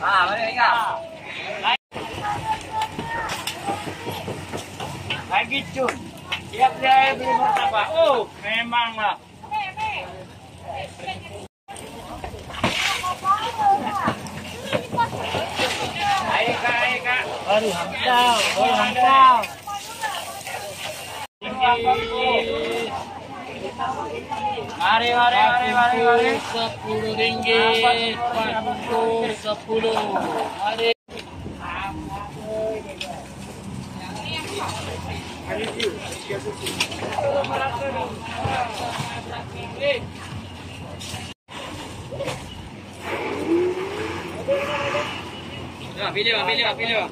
Ah, mari ingat. Lagi cun. Tiap dia beli martabak. Oh, memanglah. Baru hangtau, baru hangtau. Mari, mari, mari, mari, mari. Sepuluh ringgit, empat bungkus sepuluh. Mari. Ya, 别溜了别溜了别溜了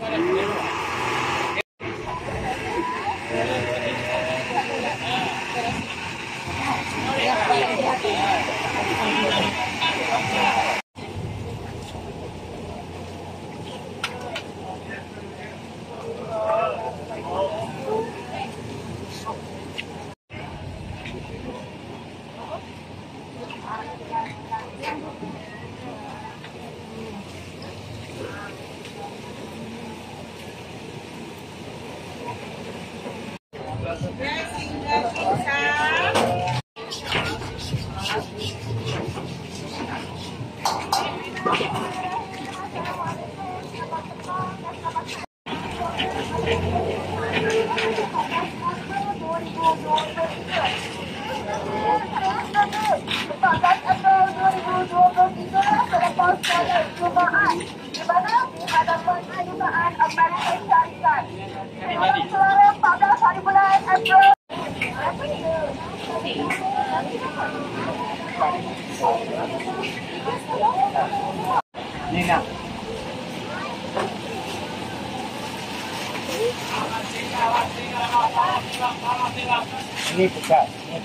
Pak. Ni nak. Ini buka, ini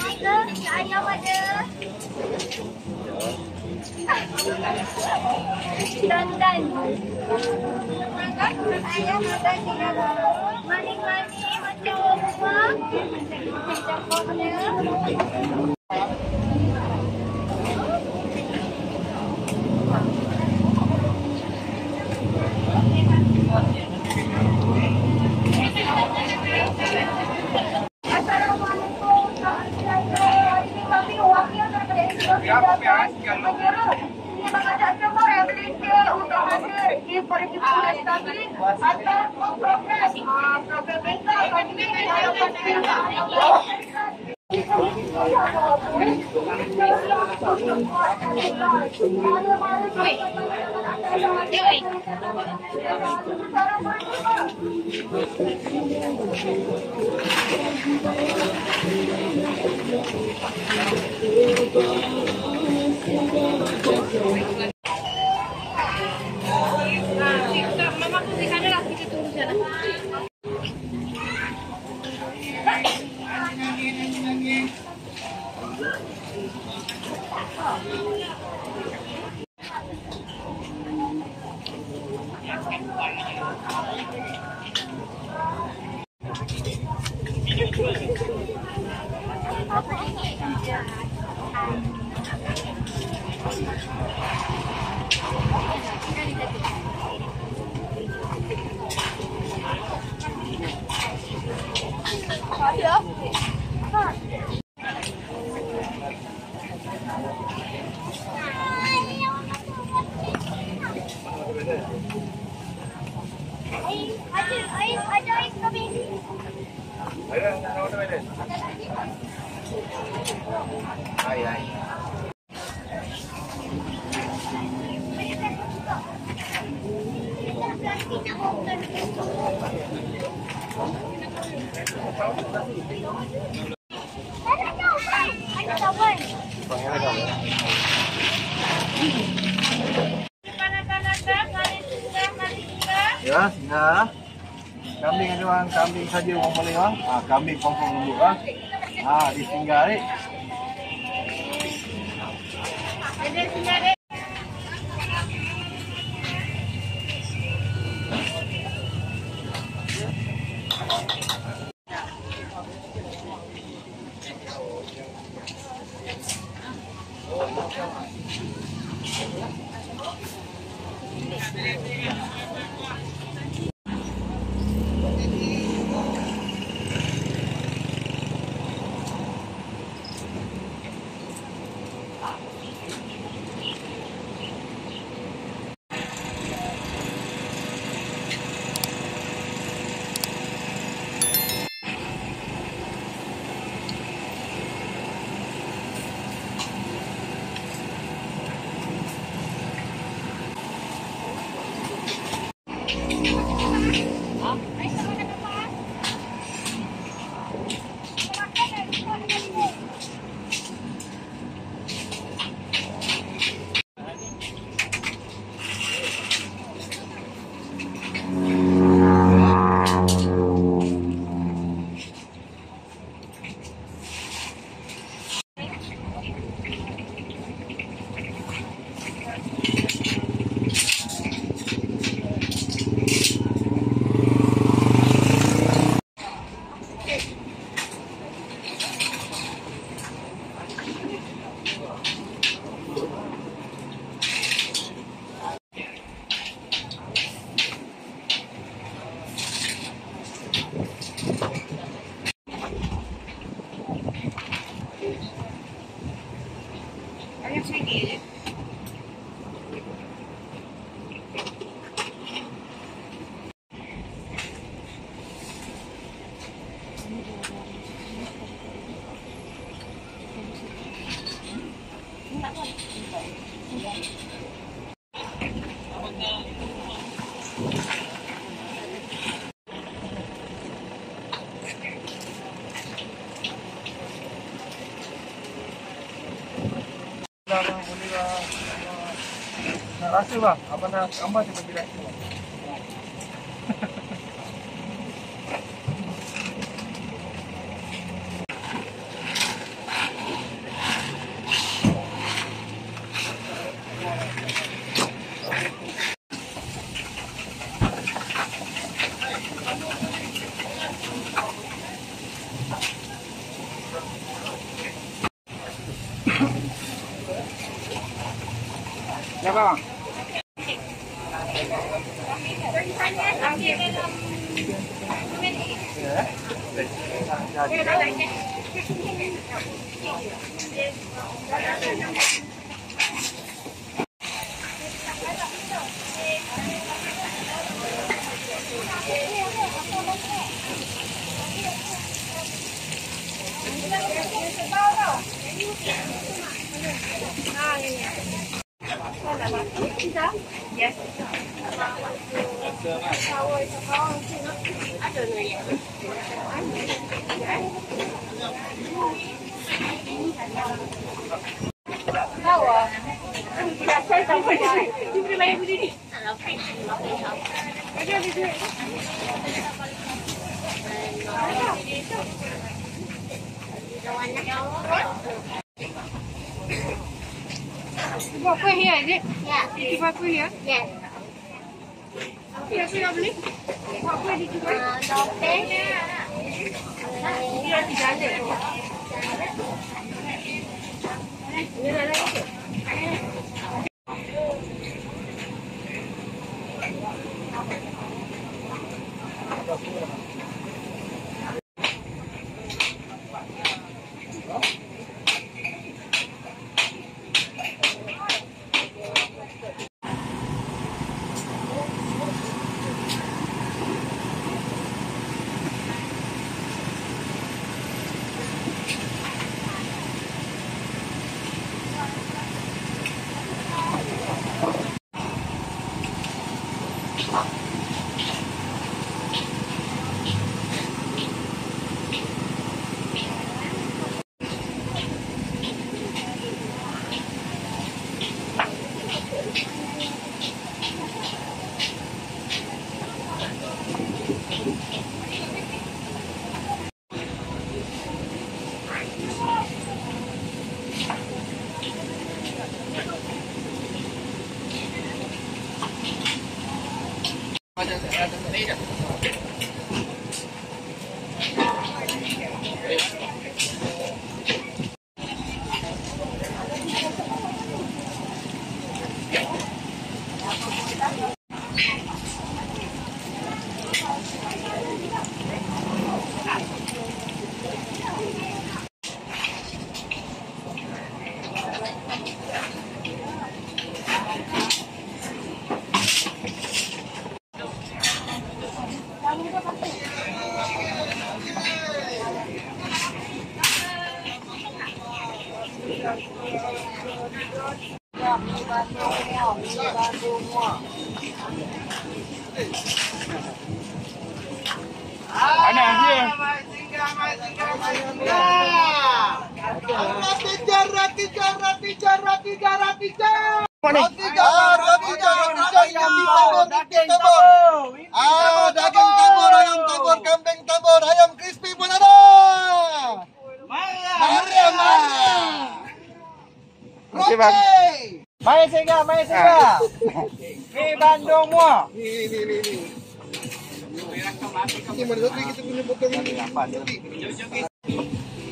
Ayam ada. Dandan. Ayam ada di dalam. Manis-manis macam rumah. Macam い。強い。Thank you. Thank you. Ya, singa. Kambing ada orang kambing saja orang boleh ah. Ah, kambing confirm dulu ah. Ah, di singa ni. Thank you. Rasa bang, abang nak gambar saya bagi rasa bang. Buat apa is it? Ya. Buat apa here? Yes. Apa yang aku nak beli? Buat apa di Dubai? Uh, daging tabur, ayam tabur, kambing tabur, ayam crispy. si Bang. Main singa main singa, ah. Di Bandung mu. Ini, ini,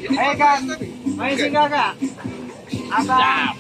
ini, kan, main singa kak. apa?